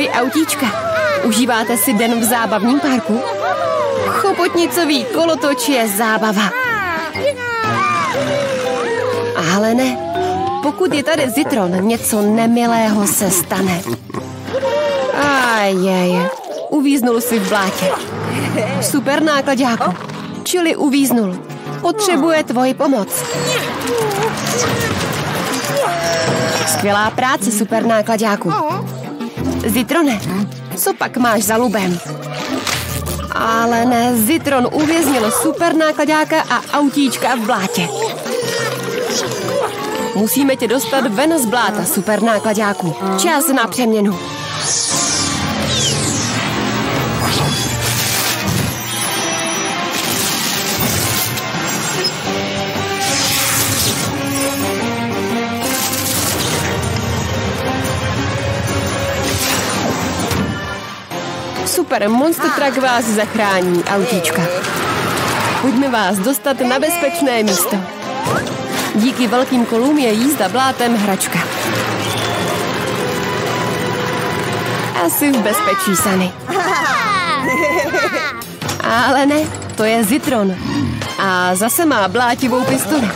Ahoj, autíčka. Užíváte si den v zábavním parku? Chobotnicový kolotoč je zábava. Ale ne. Pokud je tady Zitron, něco nemilého se stane. Ajej, uvíznul si v blátě. Super nákladáku. Čili uvíznul. Potřebuje tvoji pomoc. Skvělá práce, super nákladáku. Zitrone, co pak máš za lubem? Ale ne, Zitron uvěznil super nákladáka a autíčka v blátě. Musíme tě dostat ven z bláta, super nákladáku. Čas na přeměnu. Super, Monster Truck vás zachrání, autíčka. Pojďme vás dostat na bezpečné místo. Díky velkým kolům je jízda blátem hračka. Asi v bezpečí, Sany. Ale ne, to je Zitron. A zase má blátivou pistoli.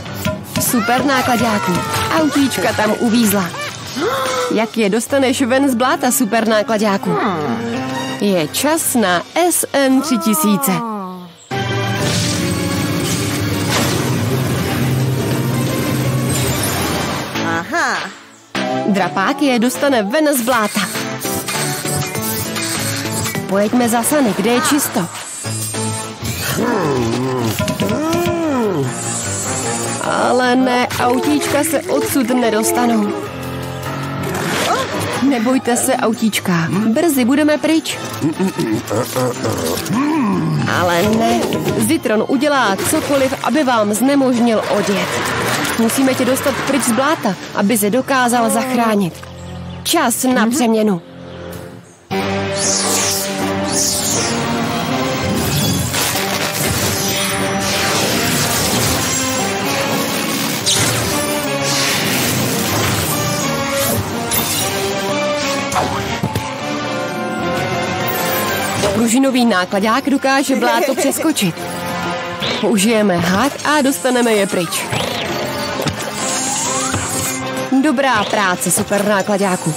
Super nákladáků. Autíčka tam uvízla. Jak je dostaneš ven z bláta, super nákladáků? Je čas na SN 3000. Aha. Drapák je dostane ven z bláta. Pojeďme za Sany, kde je čisto. Ale ne, autíčka se odsud nedostanou. Nebojte se, autíčka. Brzy budeme pryč. Ale ne. Zitron udělá cokoliv, aby vám znemožnil odjet. Musíme tě dostat pryč z bláta, aby se dokázal zachránit. Čas na přeměnu. Pružinový nákladák dokáže bláto přeskočit. Použijeme hák a dostaneme je pryč. Dobrá práce, super nákladáku.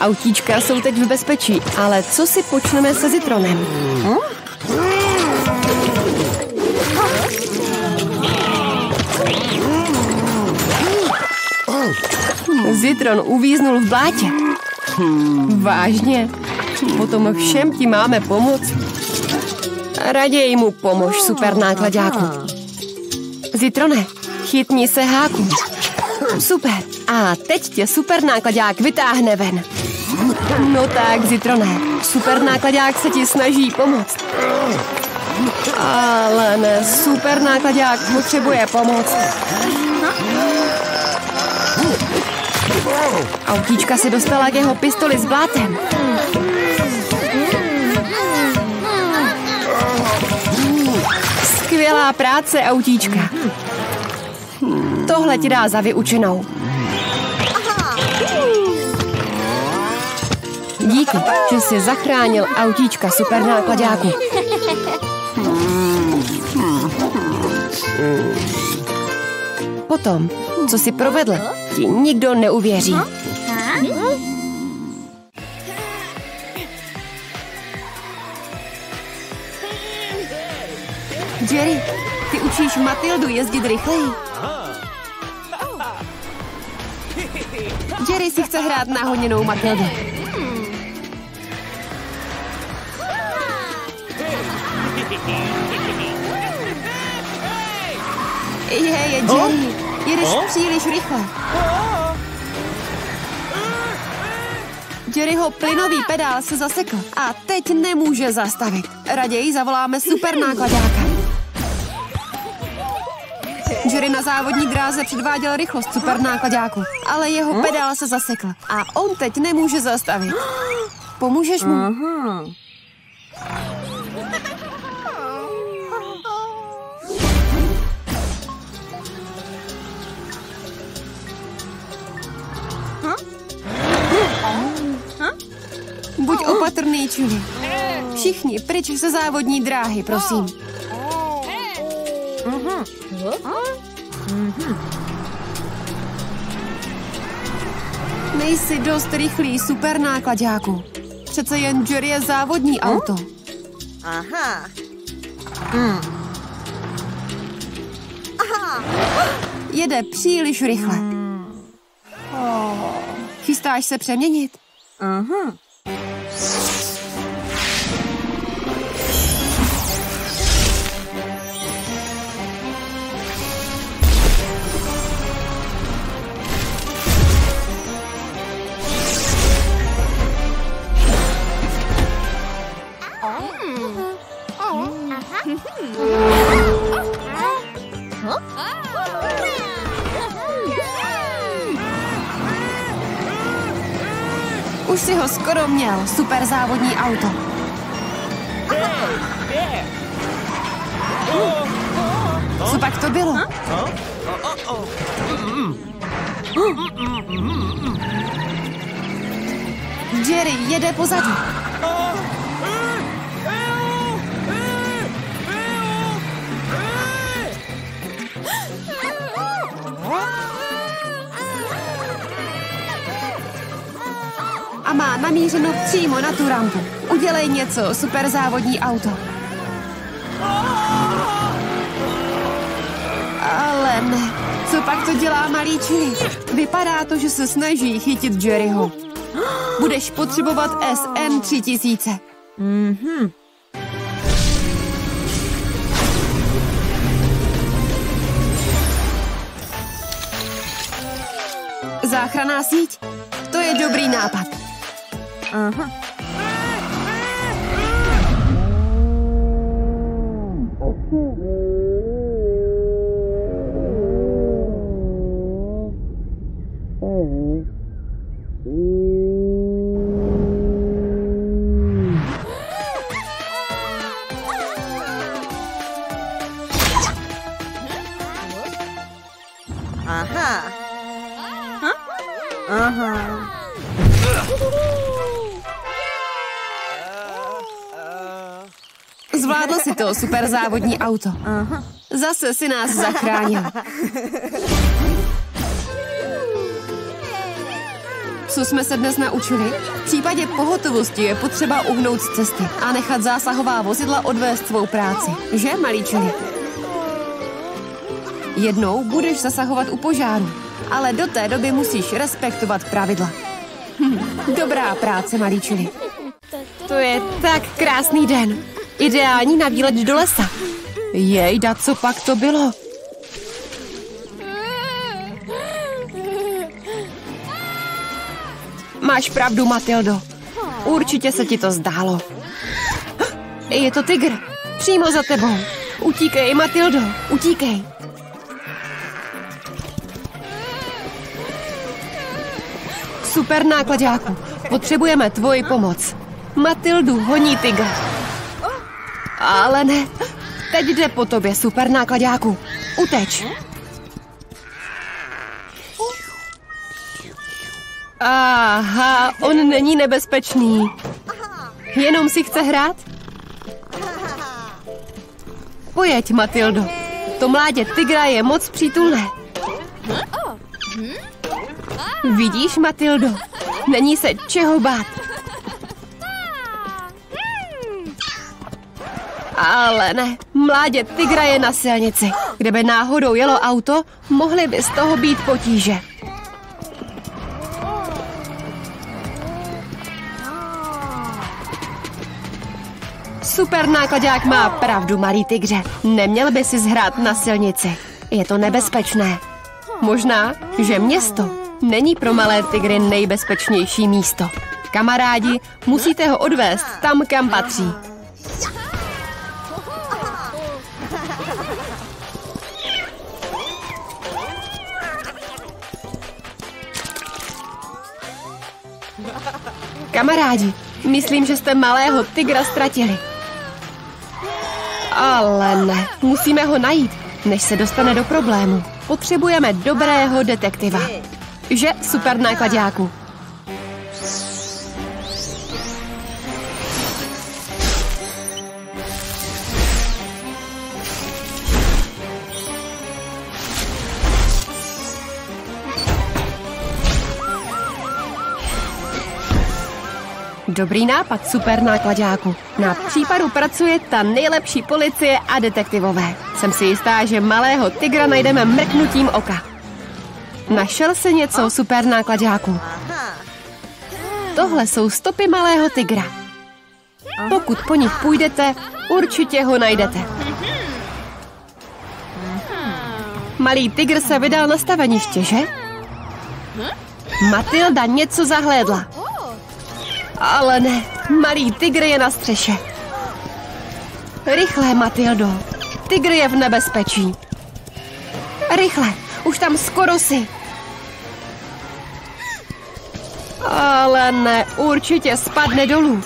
Autíčka jsou teď v bezpečí, ale co si počneme se Zitronem? Zitron uvíznul v blátě. Vážně? Potom všem ti máme pomoct? Raději mu pomož, super nákladáku. Zitrone, chytni se háku. Super. A teď tě super nákladák vytáhne ven. No tak, Zitrone, super nákladák se ti snaží pomoct. Ale ne, super nákladák potřebuje pomoc. Autíčka se dostala k jeho pistoli s blátem. Skvělá práce, autíčka. Tohle ti dá za vyučenou. Díky, že jsi zachránil autíčka super nákladáku. Potom, co jsi provedl, ti nikdo neuvěří. Jerry, ty učíš Matildu jezdit rychleji. Jerry si chce hrát nahoněnou Matildu. Je, je, Jerry, jedeš příliš rychle. Jerryho plynový pedál se zasekl a teď nemůže zastavit. Raději zavoláme super nákladáka. Jerry na závodní dráze předváděl rychlost super nákladáku, ale jeho pedál se zasekl a on teď nemůže zastavit. Pomůžeš mu? Buď opatrný, čili. Všichni pryč ze závodní dráhy, prosím. Nejsi dost rychlý, super nákladáku. Přece jen Jerry je závodní auto. Aha. Jede příliš rychle. Chystáš se přeměnit? Aha. Už si ho skoro měl, super závodní auto. Co pak to bylo? Jerry jede pozadu. A má namířeno přímo na tu rampu. Udělej něco, super závodní auto. Ale ne. Co pak to dělá malý čili? Vypadá to, že se snaží chytit Jerryho. Budeš potřebovat SN 3000. Mhm. Záchraná síť? To je dobrý nápad. Aha. Aha. Aha. Zvládl si to, super závodní auto. Aha. Zase si nás zachránil. Co jsme se dnes naučili? V případě pohotovosti je potřeba uhnout z cesty a nechat zásahová vozidla odvést svou práci. Že, malý čili? Jednou budeš zasahovat u požáru, ale do té doby musíš respektovat pravidla. Hm, dobrá práce, malý čili. To je tak krásný den. Ideální na výlet do lesa. Jejda, co pak to bylo? Máš pravdu, Matildo. Určitě se ti to zdálo. Je to tygr. Přímo za tebou. Utíkej, Matildo, utíkej. Super nákladáku, potřebujeme tvoji pomoc. Matildu honí tygr. Ale ne, teď jde po tobě, super nákladáku. Uteč. Aha, on není nebezpečný. Jenom si chce hrát? Pojeď, Matildo. To mládě tygra je moc přítulné. Vidíš, Matildo? Není se čeho bát. Ale ne, mládě tygra je na silnici. Kdyby náhodou jelo auto, mohly by z toho být potíže. Super nákladák má pravdu, malý tygře. Neměl by si zhrát na silnici. Je to nebezpečné. Možná, že město není pro malé tygry nejbezpečnější místo. Kamarádi, musíte ho odvést tam, kam patří. Kamarádi, myslím, že jste malého tygra ztratili. Ale ne, musíme ho najít, než se dostane do problému. Potřebujeme dobrého detektiva. Že, super nákladáku? Dobrý nápad, super nákladáku. Na případu pracuje ta nejlepší policie a detektivové. Jsem si jistá, že malého tygra najdeme mrknutím oka. Našel se něco, super nákladáku. Tohle jsou stopy malého tygra. Pokud po nich půjdete, určitě ho najdete. Malý tygr se vydal na staveniště, že? Matilda něco zahlédla. Ale ne, malý tygr je na střeše. Rychle, Matildo. Tygr je v nebezpečí. Rychle, už tam skoro si. Ale ne, určitě spadne dolů.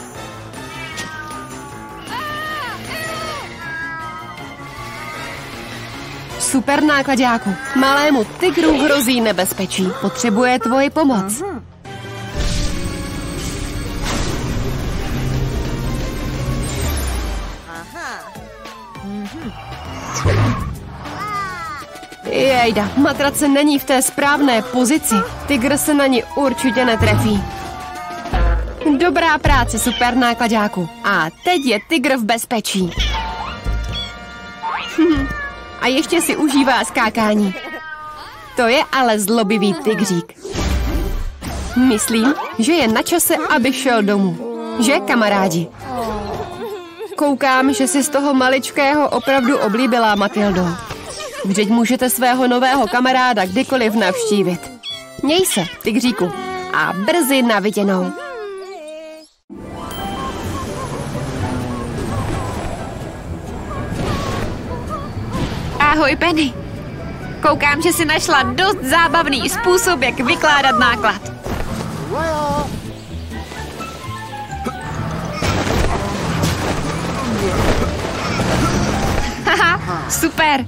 Super nákladáku. Malému tygru hrozí nebezpečí. Potřebuje tvoji pomoc. Jejda, matrace není v té správné pozici. Tygr se na ní určitě netrefí. Dobrá práce, super nákladáku. A teď je tygr v bezpečí. Hm. A ještě si užívá skákání. To je ale zlobivý tygřík. Myslím, že je na čase, aby šel domů. Že, kamarádi? Koukám, že si z toho maličkého opravdu oblíbila, Matildo. Vždyť můžete svého nového kamaráda kdykoliv navštívit. Měj se, tygříku. A brzy na viděnou. Ahoj, Penny. Koukám, že si našla dost zábavný způsob, jak vykládat náklad. Super.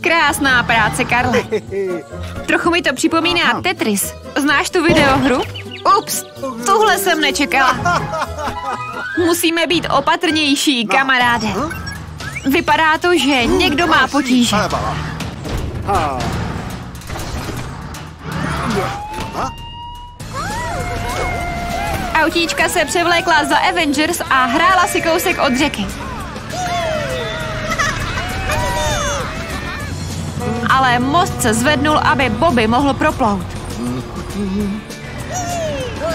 Krásná práce, Karle. Trochu mi to připomíná Tetris. Znáš tu videohru? Ups, tuhle jsem nečekala. Musíme být opatrnější, kamaráde. Vypadá to, že někdo má potíže. Autíčka se převlékla za Avengers a hrála si kousek od řeky. Ale most se zvednul, aby Bobby mohl proplout.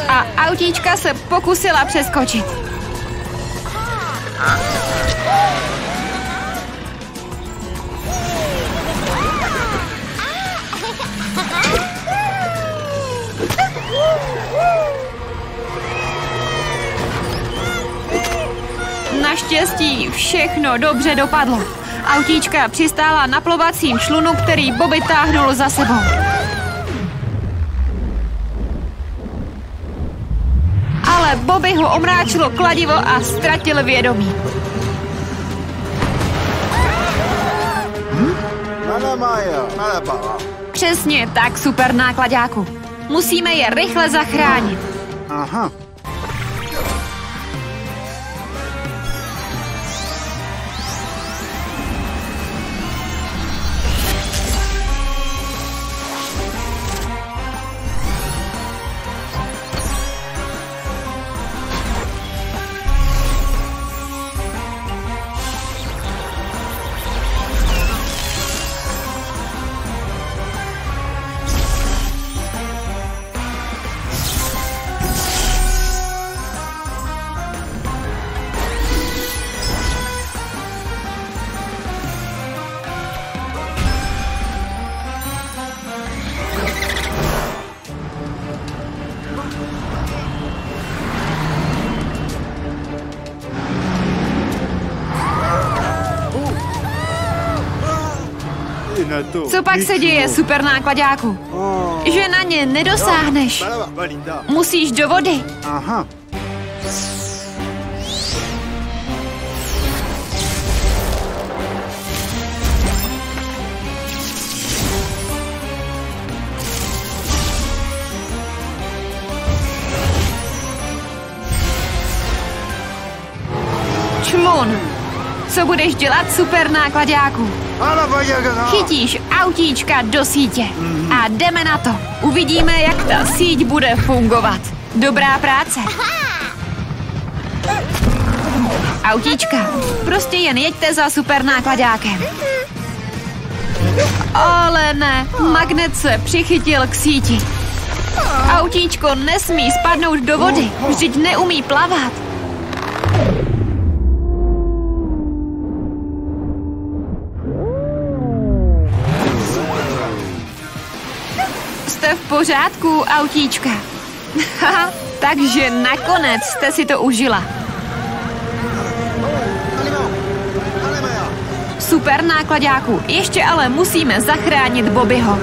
A autíčka se pokusila přeskočit. Naštěstí všechno dobře dopadlo. Autíčka přistála na plovacím člunu, který Bobby táhnul za sebou. Ale Bobby ho omráčilo kladivo a ztratil vědomí. Přesně tak, super nákladáku. Musíme je rychle zachránit. Aha. Co pak se děje, super nákladáku? Že na ně nedosáhneš. Musíš do vody. Aha. Co budeš dělat, super nákladáku? Chytíš autíčka do sítě a jdeme na to. Uvidíme, jak ta síť bude fungovat. Dobrá práce. Autíčka, prostě jen jeďte za super nákladákem. Ale ne, magnet se přichytil k síti. Autíčko nesmí spadnout do vody, vždyť neumí plavat. Pořádku, autíčka? Takže nakonec jste si to užila. Super nákladáku, ještě ale musíme zachránit Bobbyho.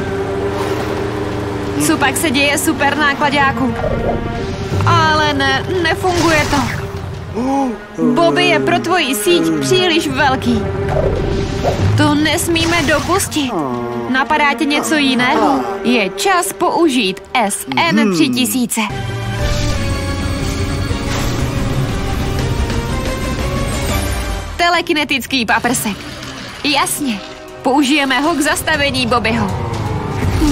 Co pak se děje super nákladáku? Ale ne, nefunguje to. Bobby je pro tvoji síť příliš velký. To nesmíme dopustit. Napadá tě něco jiného? Je čas použít SN3000. Telekinetický paprsek. Jasně, použijeme ho k zastavení Bobbyho.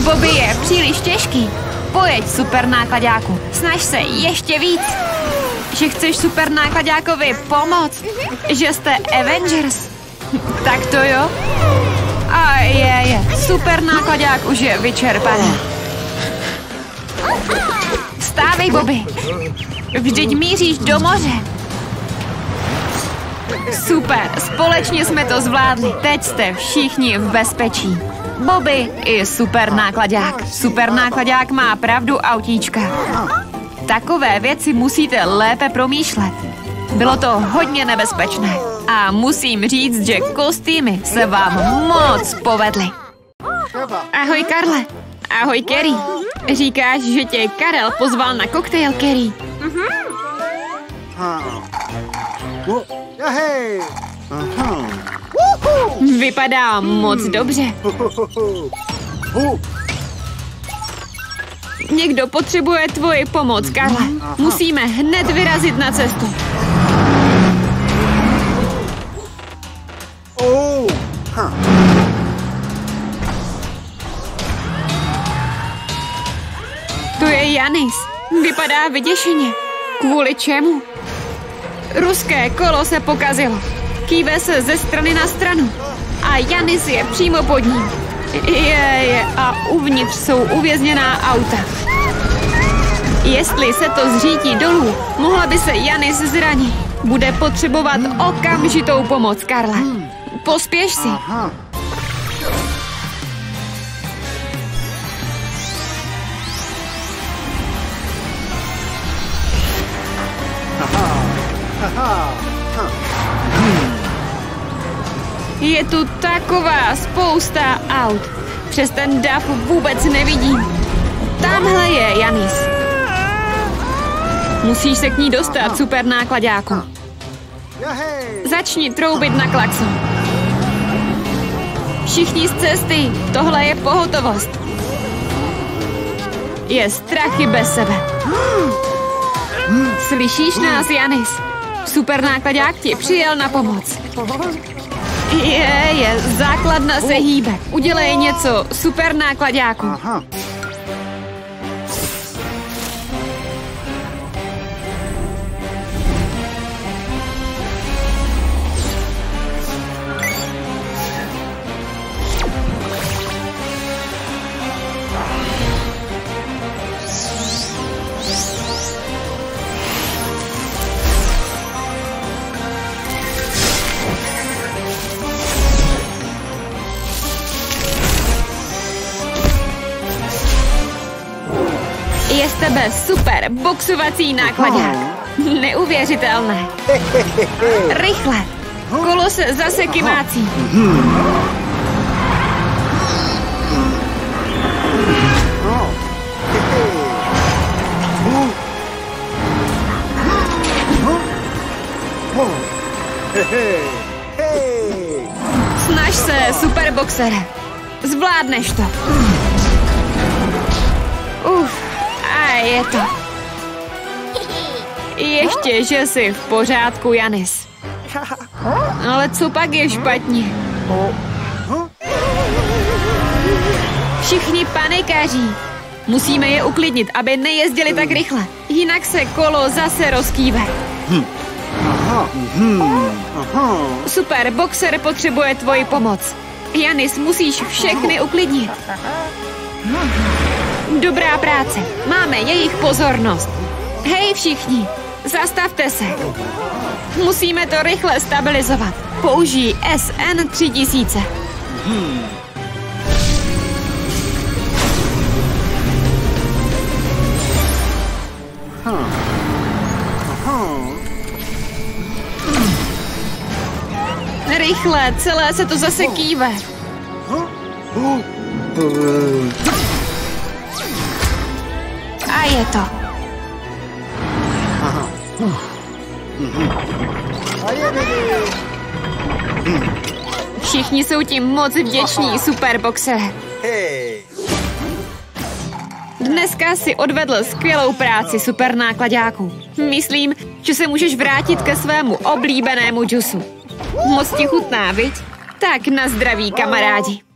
Bobby je příliš těžký. Pojeď, super nákladáku. Snaž se ještě víc. Že chceš super nákladákovi pomoct. Že jste Avengers. Tak to jo. A je, je. Super nákladák už je vyčerpaný. Vstávej, Bobby. Vždyť míříš do moře. Super, společně jsme to zvládli. Teď jste všichni v bezpečí. Bobby i super nákladák. Super nákladák má pravdu, autíčka. Takové věci musíte lépe promýšlet. Bylo to hodně nebezpečné. A musím říct, že kostýmy se vám moc povedly. Ahoj, Karle. Ahoj, Kerry. Říkáš, že tě Karel pozval na koktejl, Kerry. Vypadá moc dobře. Někdo potřebuje tvoji pomoc, Karle. Musíme hned vyrazit na cestu. To je Janis. Vypadá vyděšeně. Kvůli čemu? Ruské kolo se pokazilo. Kýve se ze strany na stranu. A Janis je přímo pod ním. Je, je, a uvnitř jsou uvězněná auta. Jestli se to zřítí dolů, mohla by se Janis zranit. Bude potřebovat okamžitou pomoc, Karle. Pospěš si. Je tu taková spousta aut. Přes ten dav vůbec nevidím. Tamhle je Janis. Musíš se k ní dostat, super nákladáku. Začni troubit na klakson. Všichni z cesty, tohle je pohotovost. Je strachy bez sebe. Slyšíš nás, Janis? Super nákladák ti přijel na pomoc. Je, je, základna se hýbe. Udělej něco, super nákladáku. Je z tebe super boxovací nákladák. Neuvěřitelné. Rychle. Kolo se zase kymácí. Snaž se, superboxere. Zvládneš to. Uf, je to. Ještě, že jsi v pořádku, Janis. Ale co pak je špatně? Všichni panikáří. Musíme je uklidnit, aby nejezdili tak rychle. Jinak se kolo zase rozkýve. Super boxer potřebuje tvoji pomoc. Janis, musíš všechny uklidnit. Dobrá práce. Máme jejich pozornost. Hej všichni, zastavte se. Musíme to rychle stabilizovat. Použij SN 3000. Rychle, celé se to zase kýve. Je to. Všichni jsou tím moc vděční, Superboxe. Dneska si odvedl skvělou práci, super nákladáku. Myslím, že se můžeš vrátit ke svému oblíbenému džusu. Moc ti chutná, viď? Tak na zdraví, kamarádi.